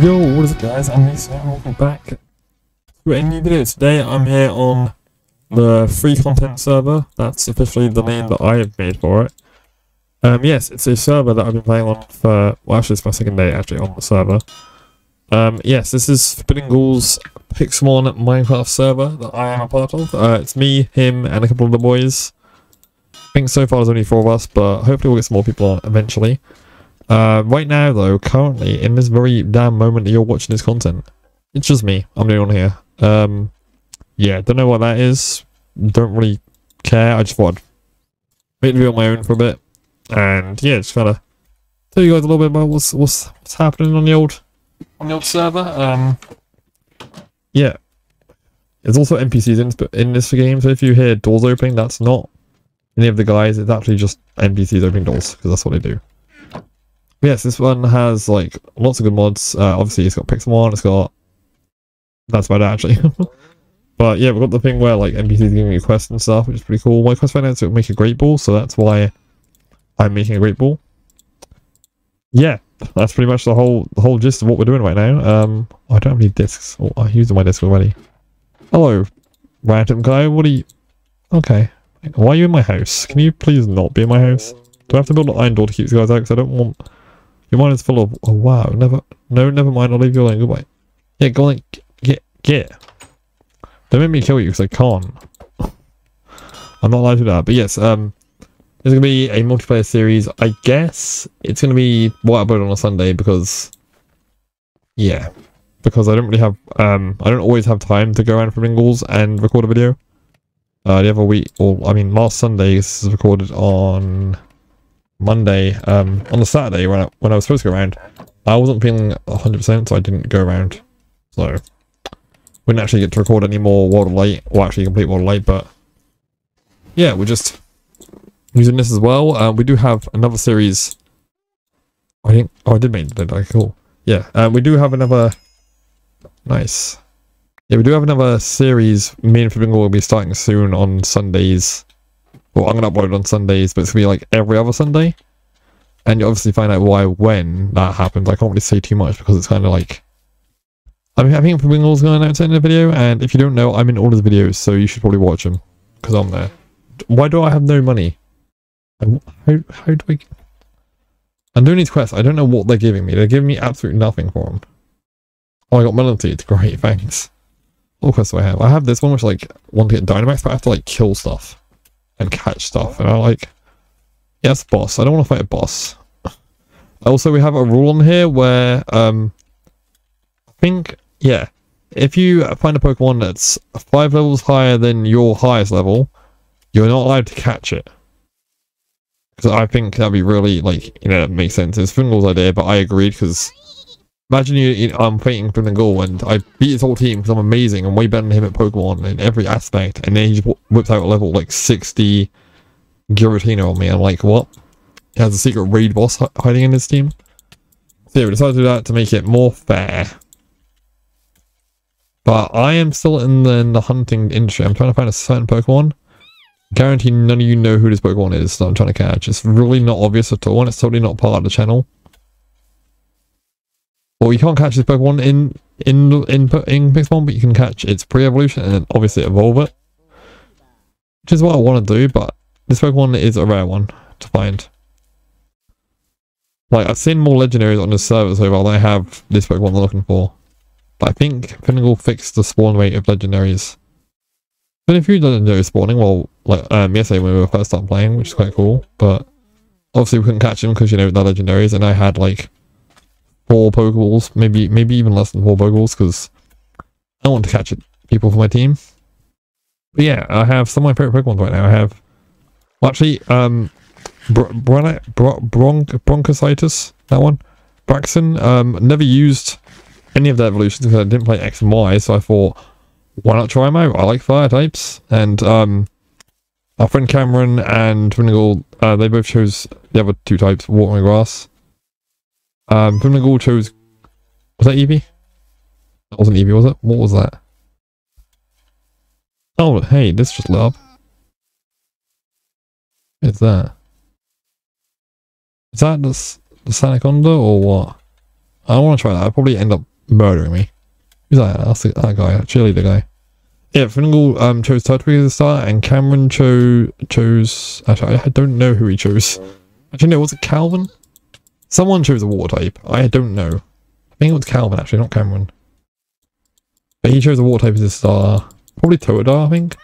Yo, what is up guys, I'm Lisa and welcome back to a new video. Today I'm here on the free content server, that's officially the name that I have made for it. Um, yes, it's a server that I've been playing on for, well actually it's my second day actually on the server. Um, yes, this is Forbidden Ghouls Pixelmon Minecraft server that I am a part of. Uh, it's me, him, and a couple of the boys. I think so far there's only four of us, but hopefully we'll get some more people on eventually. Uh, right now, though, currently, in this very damn moment that you're watching this content, it's just me. I'm the only here. Um, yeah, don't know what that is. Don't really care. I just thought I'd make on my own for a bit. And, yeah, just kind of tell you guys a little bit about what's, what's, what's happening on the old, on the old server. Um, yeah. There's also NPCs in, in this game, so if you hear doors opening, that's not any of the guys. It's actually just NPCs opening doors, because that's what they do yes, this one has like lots of good mods. Uh, obviously, it's got Pixelmon. It's got that's about it actually. but yeah, we've got the thing where like NPCs giving you quests and stuff, which is pretty cool. My quest right now is make a great ball, so that's why I'm making a great ball. Yeah, that's pretty much the whole the whole gist of what we're doing right now. Um, I don't have any discs. Oh, I used my disc already. Hello, random guy. What are you? Okay. Why are you in my house? Can you please not be in my house? Do I have to build an iron door to keep these guys out? Because I don't want your mind is full of, oh wow, never, no, never mind, I'll leave you alone, goodbye. Yeah, go on, get, get. Don't make me kill you, because I can't. I'm not allowed to do that, but yes, um, there's going to be a multiplayer series, I guess. It's going to be what I upload on a Sunday, because, yeah, because I don't really have, um, I don't always have time to go around for Ringles and record a video. Uh, the other week, or, I mean, last Sunday, this is recorded on Monday, um, on the Saturday when I, when I was supposed to go around, I wasn't feeling 100%, so I didn't go around. So, wouldn't actually get to record any more World of Light, or actually complete World of Light, but yeah, we're just using this as well. Uh, we do have another series. I think, oh, I did make it, like, cool. Yeah, um, we do have another, nice. Yeah, we do have another series, me and Flamingo will be starting soon on Sundays well, I'm going to upload on Sundays, but it's going to be like every other Sunday. And you obviously find out why when that happens. I can't really say too much because it's kind of like... I mean, I think Wingle's going to announce it in the video, and if you don't know, I'm in all of the videos, so you should probably watch them. Because I'm there. Why do I have no money? How, how do I... I'm doing these quests, I don't know what they're giving me. They're giving me absolutely nothing for them. Oh, I got Melon Seed. Great, thanks. What quests do I have? I have this one which, like, want to get Dynamax, but I have to, like, kill stuff and catch stuff. And I'm like, yes, boss. I don't want to fight a boss. Also, we have a rule on here where, um, I think, yeah, if you find a Pokemon that's five levels higher than your highest level, you're not allowed to catch it. Because I think that'd be really, like, you know, that makes sense. It's Fingal's idea, but I agreed because imagine you, I'm fighting from the goal and I beat his whole team because I'm amazing. I'm way better than him at Pokemon in every aspect. And then he just whips out a level like 60 Giratina on me. I'm like, what? He has a secret raid boss hiding in his team. So yeah, we decided to do that to make it more fair. But I am still in the, in the hunting industry. I'm trying to find a certain Pokemon. Guarantee none of you know who this Pokemon is that I'm trying to catch. It's really not obvious at all, and it's totally not part of the channel. Well, you can't catch this Pokemon in in in in Pixelmon, but you can catch its pre-evolution and obviously evolve it. Which is what I want to do, but this Pokemon is a rare one to find. Like, I've seen more legendaries on the server so far than I have this Pokemon I'm looking for. But I think Finnegal fixed the spawn rate of legendaries. Been a few legendary spawning, well, like, um, yesterday when we were first starting playing, which is quite cool, but obviously we couldn't catch them because, you know, they're legendaries, and I had, like, four Pokeballs, maybe, maybe even less than four Pokeballs, because I want to catch it, people for my team. But yeah, I have some of my favorite Pokemon right now. I have, well, actually, um, Br Bron Bron Bron Bronchositis, that one. Braixen, um, never used any of the evolutions because I didn't play X and Y, so I thought, why not try out? I like fire types, and um, our friend Cameron and Twinnigal, uh, they both chose the other two types, water and grass. Um, Twinnigal chose, was that Eevee? That wasn't Eevee, was it? What was that? Oh, hey, this just lit up. Is that? Is that the, the Sandaconda or what? I don't want to try that. I'll probably end up murdering me. Who's that? That's the, that guy, cheerleader guy. Yeah, Fingal um, chose Turtwig as the start, and Cameron cho chose. Actually, I don't know who he chose. Actually, no, was it Calvin? Someone chose a water type. I don't know. I think it was Calvin, actually, not Cameron. But he chose a water type as a star. Probably Totodile, I think.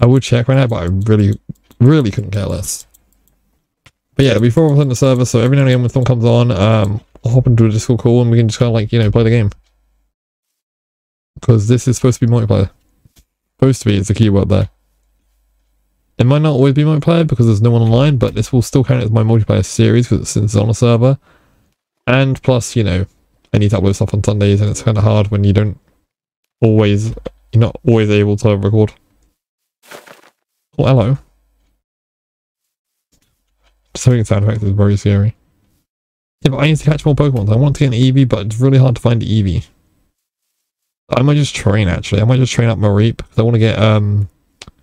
I would check right now, but I really, really couldn't care less. But yeah, before I was on the server, so every now and again when someone comes on, um, I'll hop into a Discord call and we can just kind of like, you know, play the game. Because this is supposed to be multiplayer. Supposed to be is the keyword there. It might not always be multiplayer because there's no one online, but this will still count as my multiplayer series because it's on a server. And plus, you know, I need to upload stuff on Sundays and it's kind of hard when you don't always, you're not always able to record. Oh, hello. Just having sound effects is very scary. Yeah, but I need to catch more Pokemon. I want to get an Eevee, but it's really hard to find the Eevee. I might just train, actually. I might just train up Mareep, because I want to get, um...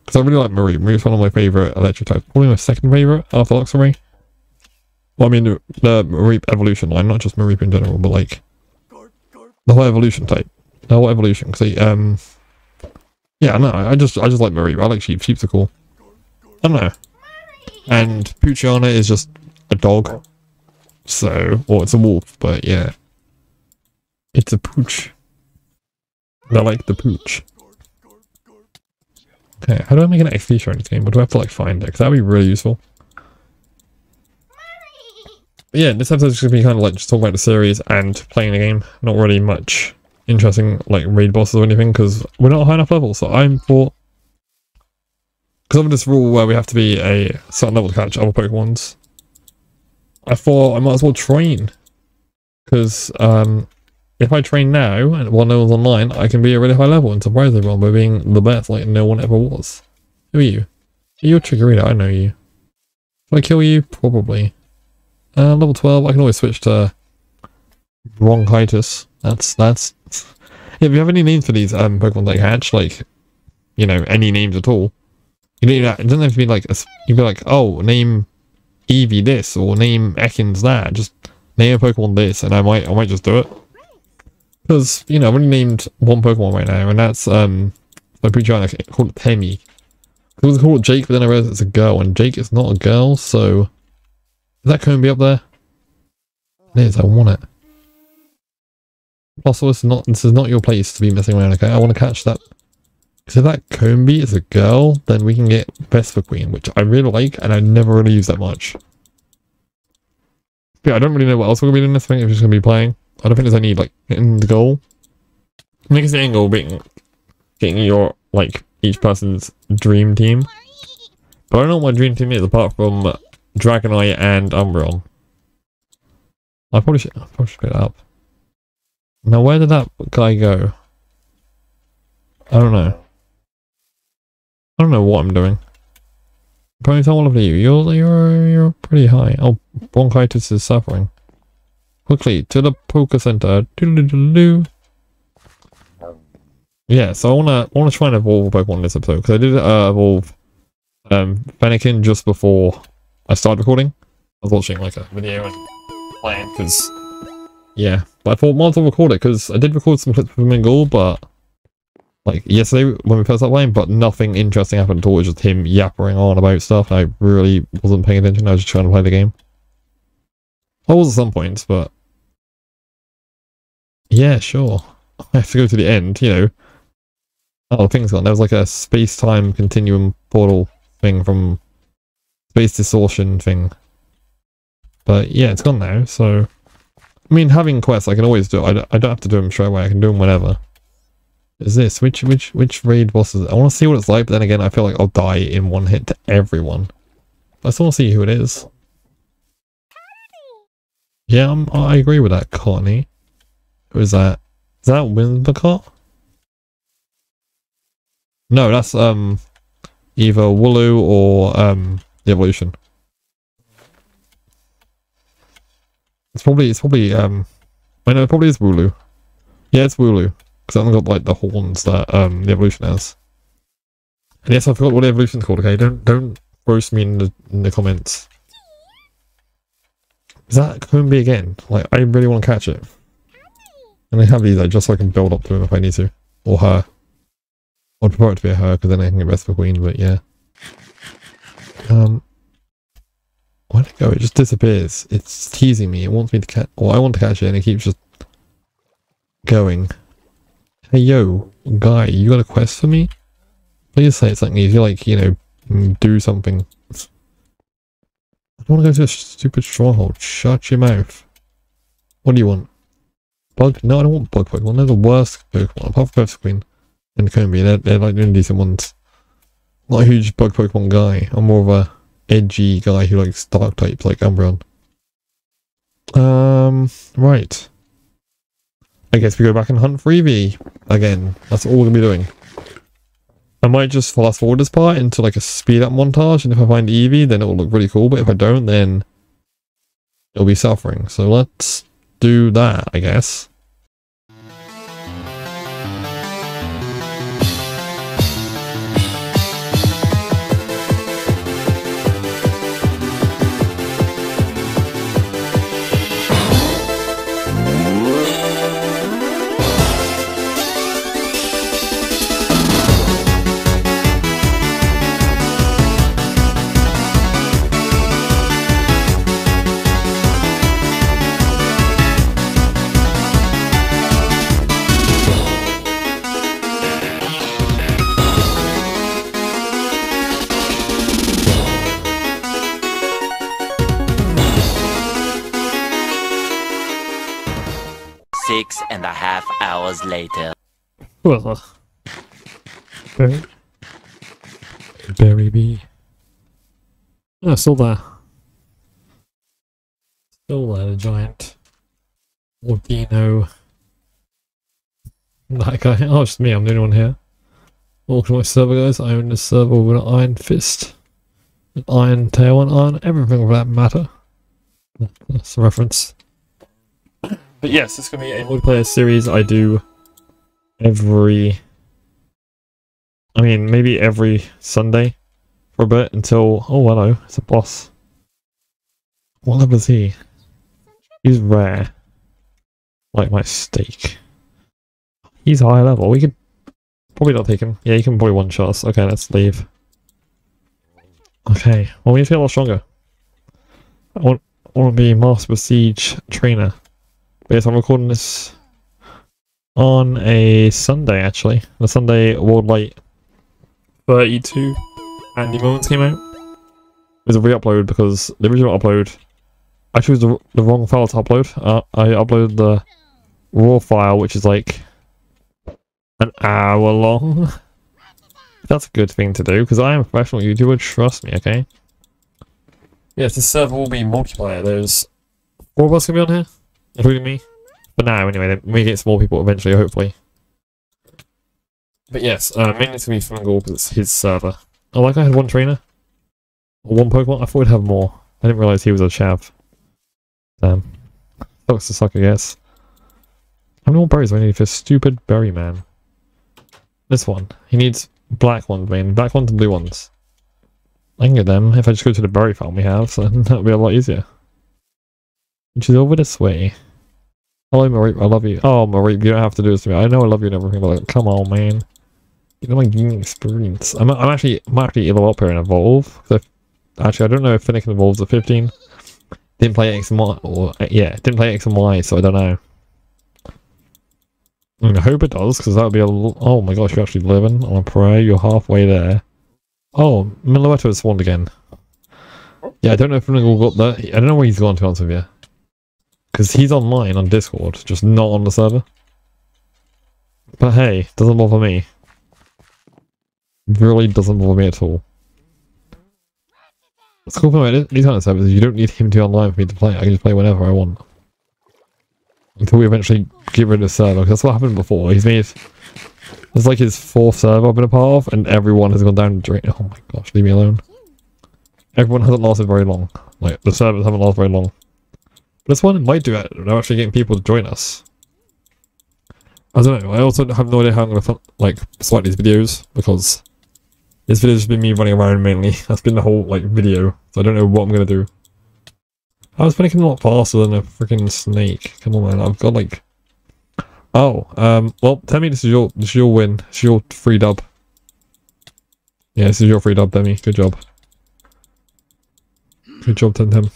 Because I really like Mareep. Mareep's one of my favourite electric types. Probably my second favourite after Luxray. Well, I mean, the, the evolution line, not just Mareep in general, but like... The whole evolution type. The whole evolution, because um... Yeah, no, I just I just like Mareep. I like sheep. Sheeps are cool. I don't know. And Poochyena is just a dog. So, or it's a wolf, but yeah. It's a pooch. I like the pooch. Okay, how do I make an XP in this game? Or do I have to like find it? Because that'd be really useful. But yeah, this episode's to be kind of like just talking about the series and playing the game. Not really much interesting like raid bosses or anything because we're not high enough level. So I'm for because of this rule where we have to be a certain level to catch other Pokemons. I thought I might as well train because um, if I train now and while no one's online, I can be a really high level and surprise everyone by being the best like no one ever was. Who are you? You're a Chikorita, I know you. Can I kill you? Probably. Uh, level 12, I can always switch to Bronchitis. That's, that's... Yeah, if you have any names for these um, Pokemon that hatch, like, you know, any names at all, you know, it doesn't have to be like, a, you'd be like, oh, name Eevee this, or name Ekans that, just name a Pokemon this, and I might, I might just do it. Because, you know, I've only named one Pokemon right now, and that's, um, I'm pretty sure I call it Pemmy. I was called Jake, but then I realized it's a girl, and Jake is not a girl, so... Is that Combee up there? It is, I want it. Also, this is not this is not your place to be messing around, okay? I want to catch that. If that Combee is a girl, then we can get Vespiquen, which I really like, and I never really use that much. Yeah, I don't really know what else we're going to be doing this thing, we're just going to be playing. I don't think there's any, like, in the goal. Think the goal being getting your, like, each person's dream team. But I don't know what my dream team is, apart from Dragonite and Umbreon. I probably should, I probably should pick it up. Now, where did that guy go? I don't know. I don't know what I'm doing. Probably all of you. You're you're you're pretty high. Oh, bronchitis is suffering. Quickly to the poker center. Doo-doo-doo-doo. Yeah, so I wanna I wanna try and evolve a Pokemon this episode because I did uh, evolve um Fennekin just before I started recording. I was watching like a video and playing because yeah, but I thought might as well record it because I did record some clips with Mingle, but like yesterday when we first started playing, but nothing interesting happened at all. It was just him yappering on about stuff. I really wasn't paying attention. I was just trying to play the game. I was at some points, but yeah, sure. I have to go to the end, you know. Oh, thing's gone. There was like a space-time continuum portal thing from space distortion thing. But yeah, it's gone now, so... I mean, having quests, I can always do it. I don't, have to do them straight away. I can do them whenever. Is this? Which which which raid boss is it? I want to see what it's like, but then again, I feel like I'll die in one hit to everyone. I still want to see who it is. Yeah, I'm, I agree with that, Courtney. Who is that? Is that Whimsicott? No, that's um either Wooloo or um the evolution. It's probably it's probably um I know it probably is Wooloo. Yeah, it's Wooloo. Because I haven't got like the horns that um the evolution has. And yes, I forgot what the evolution's called, okay? Don't don't roast me in the in the comments. Is that Combee again? Like, I really want to catch it. And I have these like, just so I can build up to him if I need to. Or her. I'd prefer it to be a her, because then I can get Vespiquen, but yeah. Um, where'd it go? It just disappears. It's teasing me. It wants me to catch, or I want to catch it, and it keeps just going. Hey, yo, guy, you got a quest for me? Please say something easy, like, you know, mm, do something. I don't want to go to a stupid stronghold. Shut your mouth. What do you want? Bug? No, I don't want bug Pokemon. They're the worst Pokemon, apart from Queen and Combee. They're, they're like doing decent ones. Not a huge bug Pokemon guy. I'm more of a edgy guy who likes dark types like Umbreon. Um, right. I guess we go back and hunt for Eevee again. That's all we're gonna be doing. I might just fast forward this part into like a speed up montage, and if I find Eevee, then it will look really cool. But if I don't, then it'll be suffering. So let's do that, I guess. Six and a half hours later. Well, Berry. Berry bee. Oh, ah, still there. Still there, the giant. Ordino. That guy. Oh, it's just me, I'm the only one here. Welcome to my server, guys. I own this server with an iron fist, an iron tail, and iron everything for that matter. That's a reference. But yes, it's going to be a multiplayer series I do every I mean maybe every Sunday for a bit until oh hello, it's a boss. What level is he? He's rare. Like my steak. He's high level. We could probably not take him. Yeah, you can probably one shot us. Okay, let's leave. Okay, well we need to get a lot stronger. I want, I want to be Master Siege trainer. Yes, I'm recording this on a Sunday actually. The Sunday World Light 32 Andy Moments came out. It was a re-upload because the original upload I chose the, the wrong file to upload. Uh, I uploaded the raw file which is like an hour long. That's a good thing to do because I am a professional YouTuber, trust me, okay? Yes, this server will be multiplayer. There's four of us gonna be on here, including me. But now, anyway, we get some more people eventually, hopefully. But yes, uh, mainly it's going to be Flamingo because it's his server. Oh, like I had one trainer? Or one Pokemon? I thought I'd have more. I didn't realise he was a chav. Damn. Sucks to suck, I guess. How many more berries do I need for stupid berry man? This one. He needs black ones, man. Black ones and blue ones. I can get them if I just go to the berry farm we have, so that'll be a lot easier. Which is over this way. Hello, Mareep. I love you. Oh, Marie, you don't have to do this to me. I know I love you and everything, but like, come on, man. You know my gaming experience. I'm, I'm actually, I'm actually level up here and evolve. So actually, I don't know if Fennekin evolves at 15. Didn't play X and Y, or yeah, didn't play X and Y, so I don't know. I, mean, I hope it does, because that would be a. Oh my gosh, you're actually living on a prayer. You're halfway there. Oh, Meloetta has spawned again. Yeah, I don't know if Finnick will go up there. I don't know where he's gone, to answer with you. Because he's online on Discord, just not on the server. But hey, doesn't bother me. Really doesn't bother me at all. What's cool thing about these kind of servers you don't need him to be online for me to play. I can just play whenever I want. Until we eventually get rid of the server, because that's what happened before. He's made... It's like his fourth server I've been a part of, and everyone has gone down the drain. Oh my gosh, leave me alone. Everyone hasn't lasted very long. Like, the servers haven't lasted very long. This one might do it. We're actually getting people to join us. I don't know. I also have no idea how I'm going to like select these videos because this video's been me running around mainly. That's been the whole like video. So I don't know what I'm going to do. I was thinking a lot faster than a freaking snake. Come on, man. I've got like. Oh, um. Well, me this is your this is your win. This is your free dub. Yeah, this is your free dub, Demi. Good job. Good job, Temtem.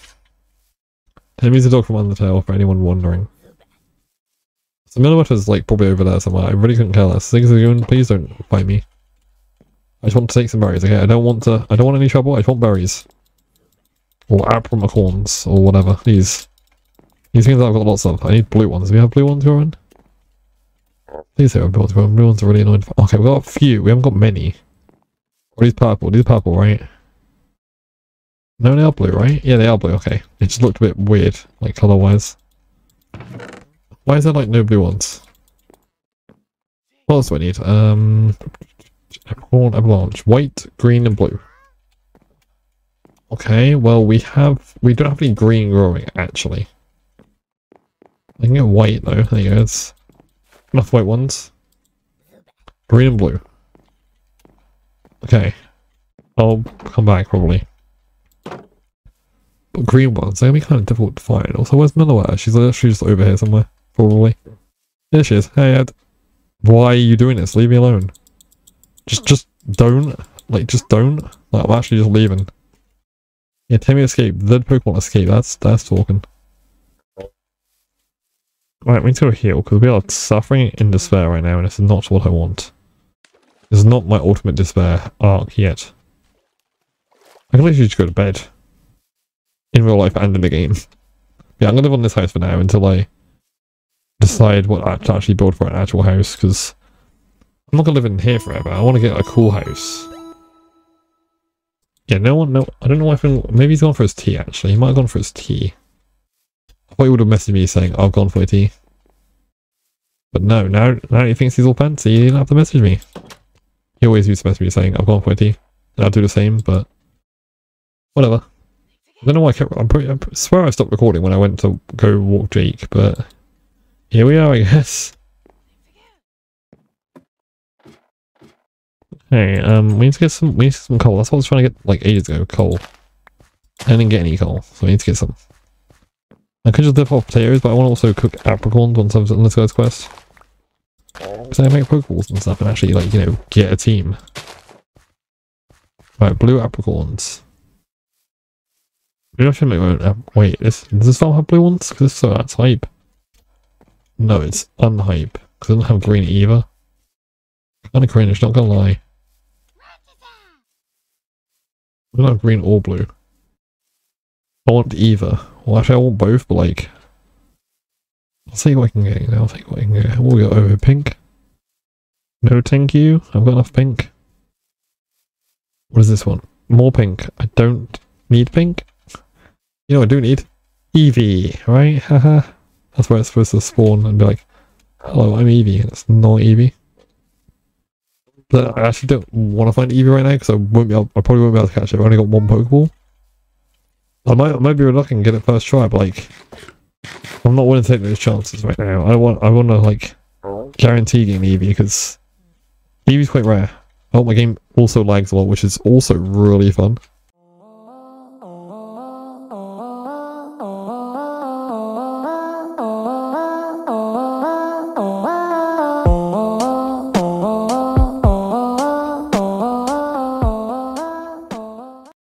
Demi's a dog from Undertale, for anyone wondering. So Meloetta is like probably over there somewhere. I really couldn't care less. Things are going. Please don't fight me. I just want to take some berries. Okay, I don't want to. I don't want any trouble. I just want berries or apricorns or whatever. These these things I've got lots of. I need blue ones. Do we have blue ones going? Please are blue ones. Blue ones are really annoying. Okay, we've got a few. We haven't got many. These purple. These are purple, right? No, they are blue, right? Yeah, they are blue. Okay. It just looked a bit weird, like color-wise. Why is there like no blue ones? What else do I need? Um, apricorn avalanche, white, green, and blue. Okay, well we have we don't have any green growing actually. I can get white though. There you go. It's enough white ones. Green and blue. Okay, I'll come back probably. Green ones, they're gonna be kind of difficult to find. Also, where's Meloetta? She's uh, literally just over here somewhere, probably. There she is. Hey Ed. Why are you doing this? Leave me alone. Just, just don't. Like, just don't. Like, I'm actually just leaving. Yeah, Timmy escape. The Pokemon escape. That's that's talking. Right, we need to heal because we are suffering in despair right now, and it's not what I want. It's not my ultimate despair arc yet. I can literally just go to bed. In real life and in the game. Yeah, I'm gonna live on this house for now until I decide what to actually build for an actual house, because I'm not gonna live in here forever. I want to get a cool house. Yeah, no one, no, I don't know why. Maybe he's gone for his tea. Actually, he might have gone for his tea. I thought he would have messaged me saying, "I've gone for a tea." But no, now, now he thinks he's all fancy. He didn't have to message me. He always used to message me saying, "I've gone for a tea," and I'll do the same. But whatever. I don't know why I kept. I'm pretty, I swear I stopped recording when I went to go walk Jake, but here we are, I guess. Hey, um, we need to get some, we need some coal. That's what I was trying to get, like, ages ago, coal. I didn't get any coal, so we need to get some. I could just live off potatoes, but I want to also cook apricorns once I'm on this guy's quest. So I make pokeballs and stuff and actually, like, you know, get a team. Right, blue apricorns. Maybe I should make my own Wait, this, does this not have blue ones? Because if so, that's hype. No, it's unhype. Because it doesn't have green either. Kinda cringe, not gonna lie. I don't have green or blue. I want either. Well, actually, I want both, but like... I'll see what I can get. I'll take what I can get. We'll go over pink. No, thank you. I've got enough pink. What is this one? More pink. I don't need pink. Know I do need? Eevee, right? Haha. That's where it's supposed to spawn and be like, hello, I'm Eevee. And it's not Eevee. But I actually don't want to find Eevee right now because I won't be able, I probably won't be able to catch it. I've only got one Pokeball. I might, I might be lucky and get it first try, but like, I'm not willing to take those chances right now. I want, I want to like guarantee getting Eevee because Eevee's quite rare. Oh, my game also lags a lot, which is also really fun.